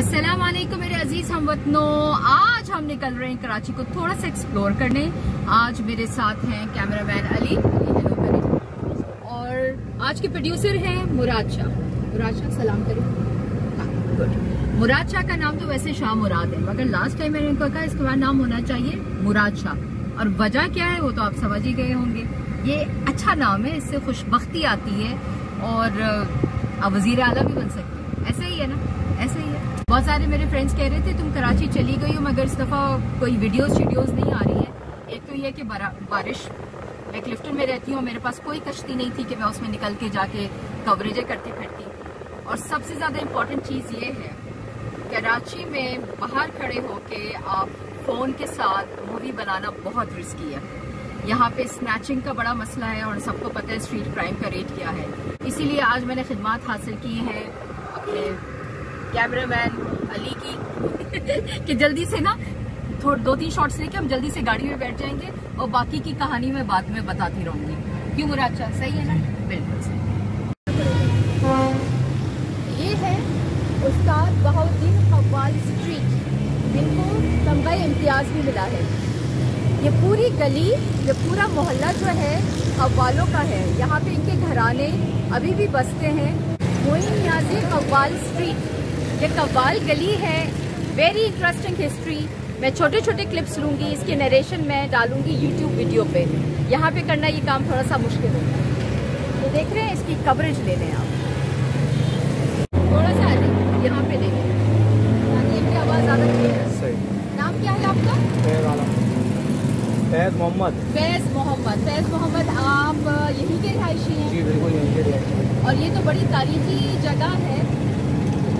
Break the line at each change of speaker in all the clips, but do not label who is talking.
अस्सलाम वालेकुम मेरे अज़ीज़ हम वतनों आज हम निकल रहे हैं कराची को थोड़ा सा एक्सप्लोर करने। आज मेरे साथ हैं कैमरा मैन अली। हेलो करें और आज के प्रोड्यूसर हैं मुराद शाह। मुराद शाह सलाम करें। हाँ, गुड मुराद शाह का नाम तो वैसे शाह मुराद है मगर लास्ट टाइम मैंने इनको कहा इसके बाद नाम होना चाहिए मुराद शाह। और वजह क्या है वो तो आप समझ ही गए होंगे। ये अच्छा नाम है इससे खुशबख्ती आती है और वज़ीर आला भी बन सकते हैं। ऐसे ही है ना? ही है बहुत सारे मेरे फ्रेंड्स कह रहे थे, तुम कराची चली गई हो, मगर इस दफ़ा कोई वीडियोस शीडियोज़ नहीं आ रही है. एक तो ये कि बारिश, मैं क्लिफ्टन में रहती हूँ, मेरे पास कोई कश्ती नहीं थी कि मैं उसमें निकल के जाके कवरेजें करती फिरती। और सबसे ज़्यादा इम्पोर्टेंट चीज़ ये है, कराची में बाहर खड़े होके आप फ़ोन के साथ मूवी बनाना बहुत रिस्की है। यहाँ पे स्नैचिंग का बड़ा मसला है और सबको पता है स्ट्रीट क्राइम का रेट क्या है। इसीलिए आज मैंने खिदमत हासिल की है अपने कैमरामैन अली की, कि जल्दी से ना, थोड़े, दो तीन शॉट्स लेके हम जल्दी से गाड़ी में बैठ जाएँगे और बाकी की कहानी मैं बाद में बताती रहूँगी। क्यों बुरा अच्छा? सही है ना? बिल्कुल सही। ये है उस्ताद बहाउद्दीन कव्वाल स्ट्रीट जिनको तमगा इम्तियाज़ भी मिला है। ये पूरी गली, ये पूरा मोहल्ला जो है कव्वालों का है। यहाँ पे इनके घराने अभी भी बसते हैं। मोइन न्याजी कव्वाल स्ट्रीट ये कव्वाल गली है। वेरी इंटरेस्टिंग हिस्ट्री मैं छोटे छोटे क्लिप्स लूँगी इसके नरेशन में डालूँगी यूट्यूब वीडियो पे। यहाँ पे करना ये काम थोड़ा सा मुश्किल होता है। तो देख रहे हैं इसकी कवरेज ले लें आप। थोड़ा सा यहाँ पे देखें। आवाज़ ज़्यादा क्लियर नाम क्या है आपका?
फैज मोहम्मद।
फैज मोहम्मद। फैज मोहम्मद आप यहीं के रिहायशी हैं?
जी बिल्कुल यहीं के रिहायशी
और ये तो बड़ी तारीखी जगह है।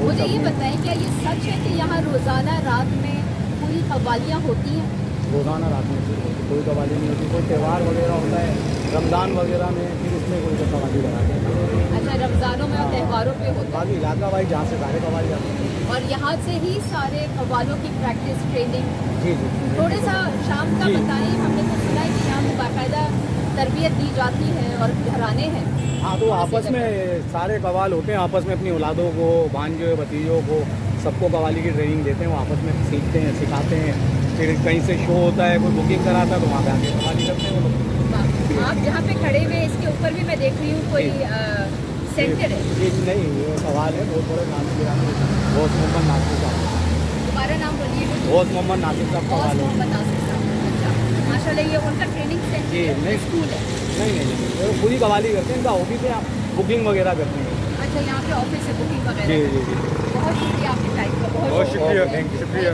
मुझे ये बताएँ क्या ये सच है कि यहाँ रोज़ाना रात में पूरी कवालियाँ होती हैं?
रोज़ाना रात में कोई कवाली नहीं होती। कोई त्यौहार वगैरह होता है रमज़ान वगैरह में फिर उसमें कोई तो कवाली लगाते हैं।
अच्छा रमज़ानों में और त्यौहारों पे होता है।
बाकी इलाका वाइज जहाँ से सारे कवाली आते हैं।
और यहाँ से ही सारे कवालों की प्रैक्टिस ट्रेनिंग?
जी जी।
थोड़े सा शाम का बताएँ हमने तो सुना है कि यहाँ बाकायदा तरबियत दी जाती है और घराने हैं।
हाँ तो आपस में सारे कवाल होते हैं आपस में अपनी औलादों को भांजों भतीजों को सबको कवाली की ट्रेनिंग देते हैं वो आपस में सीखते हैं सिखाते हैं। फिर कहीं से शो होता है कोई बुकिंग कराता है तो वहाँ पे आके कवाली करते हैं वो
लोग। आप जहाँ पे खड़े हुए इसके ऊपर भी मैं देख रही हूँ कोई सेंटर है?
नहीं वो सवाल है बहुत बड़े नाम के बहुत मोहम्मद नासिर साहब।
दोबारा नाम बोलिए।
बहुत मोहम्मद नासिर साहब
सवाल है। माशाल्लाह ये उनका ट्रेनिंग सेंटर
स्कूल है। नहीं नहीं नहीं पूरी कवाली करते हैं इनका ऑफ़िस है बुकिंग वगैरह करते हैं।
अच्छा यहाँ पे ऑफ़िस है बुकिंग वगैरह।
जी जी जी।
बहुत शुक्रिया आपके टाइम का
बहुत शुक्रिया थैंक यू शुक्रिया।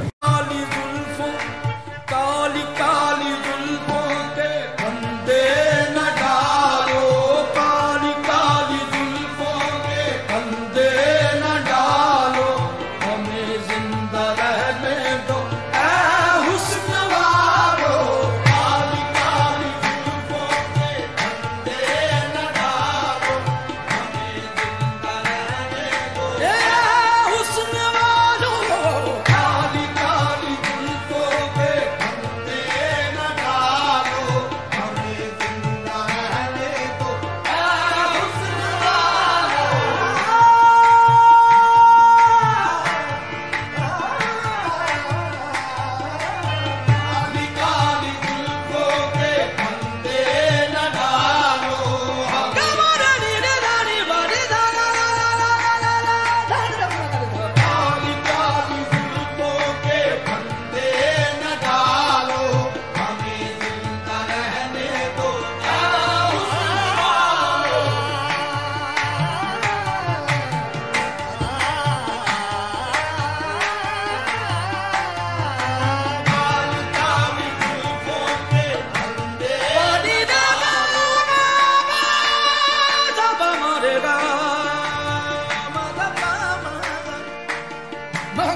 I'm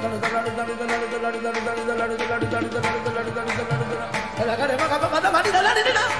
gonna go to the lady, the lady, the lady, the lady, the lady,